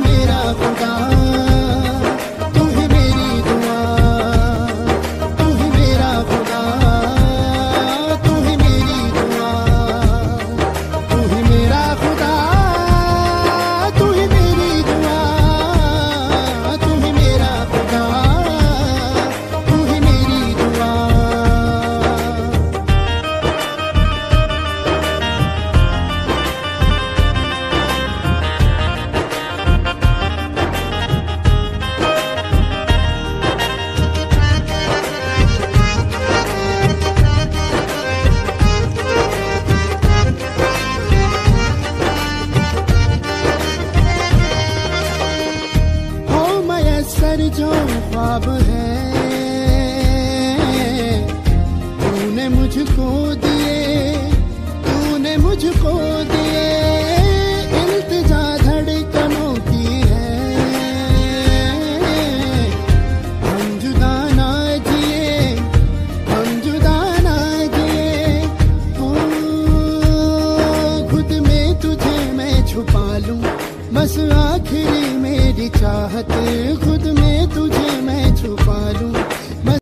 मेरा खुदा सर जो ख्वाब है तूने मुझको दिए तूने मुझको दिए इल्तिजा धड़कनों की है। हम जुदा ना जिए हम जुदा ना जिए ओ, खुद में तुझे मैं छुपा लूँ बस आखिरी मेरी चाहत खुद